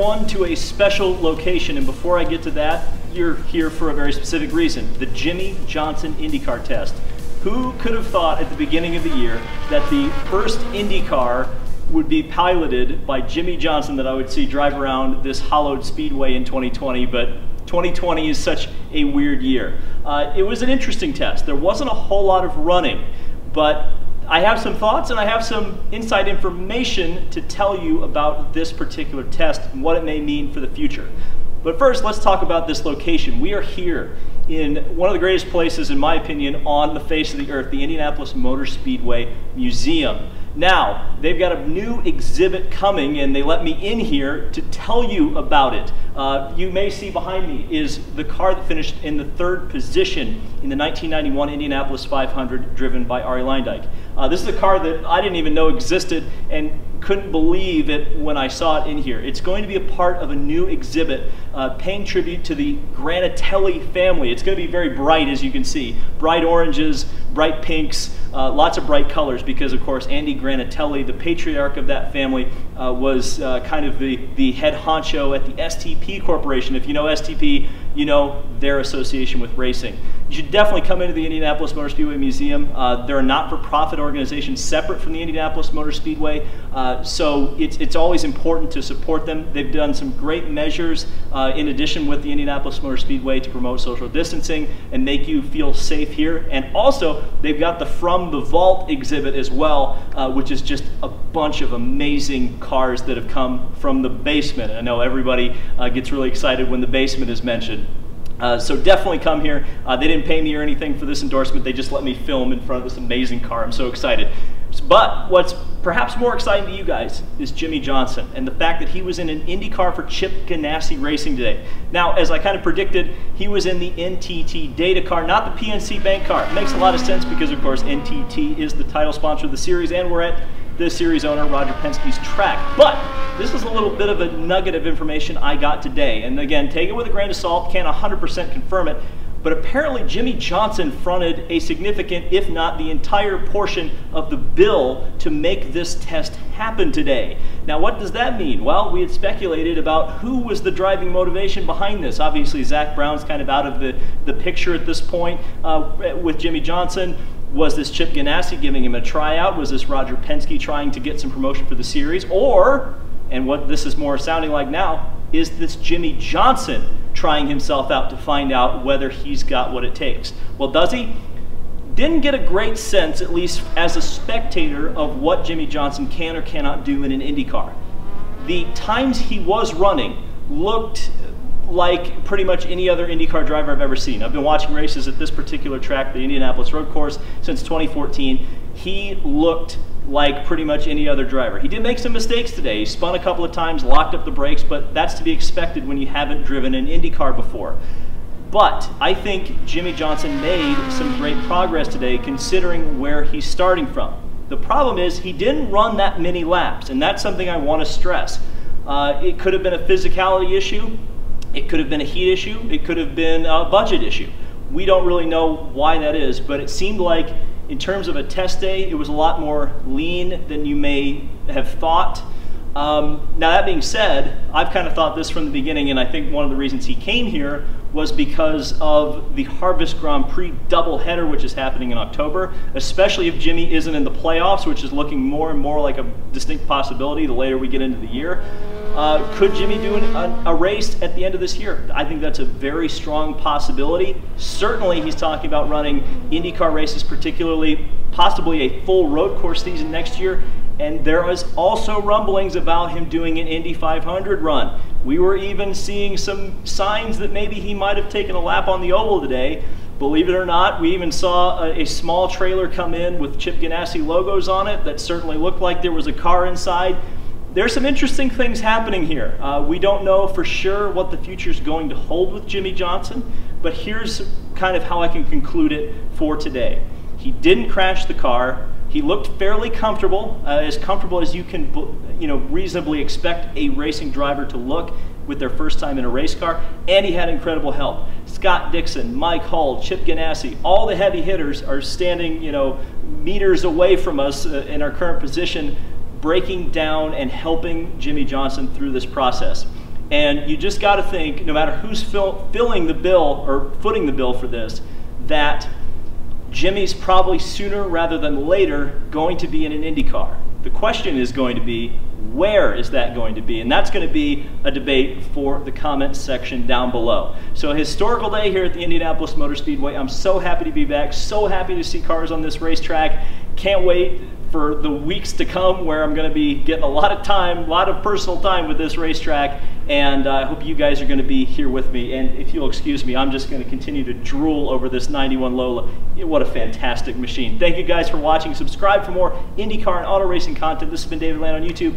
everyone, to a special location. And before I get to that, you're here for a very specific reason the Jimmie Johnson IndyCar test. Who could have thought at the beginning of the year that the first IndyCar would be piloted by Jimmie Johnson that I would see drive around this hollowed speedway in 2020, but 2020 is such a weird year. Uh, it was an interesting test. There wasn't a whole lot of running, but I have some thoughts and I have some inside information to tell you about this particular test and what it may mean for the future. But first, let's talk about this location. We are here in one of the greatest places, in my opinion, on the face of the earth, the Indianapolis Motor Speedway Museum. Now, they've got a new exhibit coming and they let me in here to tell you about it. Uh, you may see behind me is the car that finished in the third position in the 1991 Indianapolis 500 driven by Arie Luyendyk. Uh, this is a car that I didn't even know existed and couldn't believe it when I saw it in here. It's going to be a part of a new exhibit uh, paying tribute to the Granatelli family. It's going to be very bright, as you can see. Bright oranges, bright pinks, uh, lots of bright colors because, of course, Andy Granatelli, the patriarch of that family, uh, was uh, kind of the, the head honcho at the STP Corporation. If you know STP, you know their association with racing. You should definitely come into the Indianapolis Motor Speedway Museum. Uh, they're a not-for-profit organization separate from the Indianapolis Motor Speedway, uh, so it's, it's always important to support them. They've done some great measures uh, in addition with the Indianapolis Motor Speedway to promote social distancing and make you feel safe here. And also, they've got the From the Vault exhibit as well, uh, which is just a bunch of amazing cars that have come from the basement. I know everybody uh, gets really excited when the basement is mentioned. Uh, so definitely come here. Uh, they didn't pay me or anything for this endorsement. They just let me film in front of this amazing car. I'm so excited. But what's perhaps more exciting to you guys is Jimmie Johnson and the fact that he was in an Indy car for Chip Ganassi Racing today. Now, as I kind of predicted, he was in the NTT Data car, not the PNC Bank car. It makes a lot of sense because, of course, NTT is the title sponsor of the series, and we're at the series owner Roger Penske's track. But this is a little bit of a nugget of information I got today. And again, take it with a grain of salt, can't 100% confirm it. But apparently Jimmie Johnson fronted a significant, if not the entire portion of the bill to make this test happen today. Now what does that mean? Well, we had speculated about who was the driving motivation behind this. Obviously Zak Brown's kind of out of the, the picture at this point uh, with Jimmie Johnson. Was this Chip Ganassi giving him a tryout? Was this Roger Penske trying to get some promotion for the series? Or, and what this is more sounding like now, is this Jimmie Johnson trying himself out to find out whether he's got what it takes? Well, does he? Didn't get a great sense, at least as a spectator, of what Jimmie Johnson can or cannot do in an IndyCar. The times he was running looked like pretty much any other IndyCar driver I've ever seen. I've been watching races at this particular track, the Indianapolis Road Course, since 2014. He looked like pretty much any other driver. He did make some mistakes today. He spun a couple of times, locked up the brakes, but that's to be expected when you haven't driven an IndyCar before. But I think Jimmie Johnson made some great progress today considering where he's starting from. The problem is he didn't run that many laps, and that's something I want to stress. Uh, it could have been a physicality issue. It could have been a heat issue. It could have been a budget issue. We don't really know why that is, but it seemed like in terms of a test day, it was a lot more lean than you may have thought. Um, now that being said, I've kind of thought this from the beginning, and I think one of the reasons he came here was because of the Harvest Grand Prix doubleheader, which is happening in October, especially if Jimmie isn't in the playoffs, which is looking more and more like a distinct possibility the later we get into the year. Uh, could Jimmie do an, a, a, race at the end of this year? I think that's a very strong possibility. Certainly, he's talking about running IndyCar races, particularly possibly a full road course season next year. And there is also rumblings about him doing an Indy 500 run. We were even seeing some signs that maybe he might have taken a lap on the oval today. Believe it or not, we even saw a, a, small trailer come in with Chip Ganassi logos on it that certainly looked like there was a car inside. There's some interesting things happening here. Uh, we don't know for sure what the future is going to hold with Jimmie Johnson, but here's kind of how I can conclude it for today. He didn't crash the car. He looked fairly comfortable, uh, as comfortable as you can you know, reasonably expect a racing driver to look with their first time in a race car, and he had incredible help. Scott Dixon, Mike Hull, Chip Ganassi, all the heavy hitters are standing, you know, meters away from us uh, in our current position, breaking down and helping Jimmie Johnson through this process. And you just got to think, no matter who's fill, filling the bill or footing the bill for this, that Jimmie's probably sooner rather than later going to be in an Indy car. The question is going to be, where is that going to be? And that's going to be a debate for the comment section down below. So, a historical day here at the Indianapolis Motor Speedway. I'm so happy to be back, so happy to see cars on this racetrack. Can't wait for the weeks to come where I'm going to be getting a lot of time, a lot of personal time with this racetrack. And uh, I hope you guys are going to be here with me. And if you'll excuse me, I'm just going to continue to drool over this 91 Lola. What a fantastic machine. Thank you guys for watching. Subscribe for more IndyCar and auto racing content. This has been David Land on YouTube,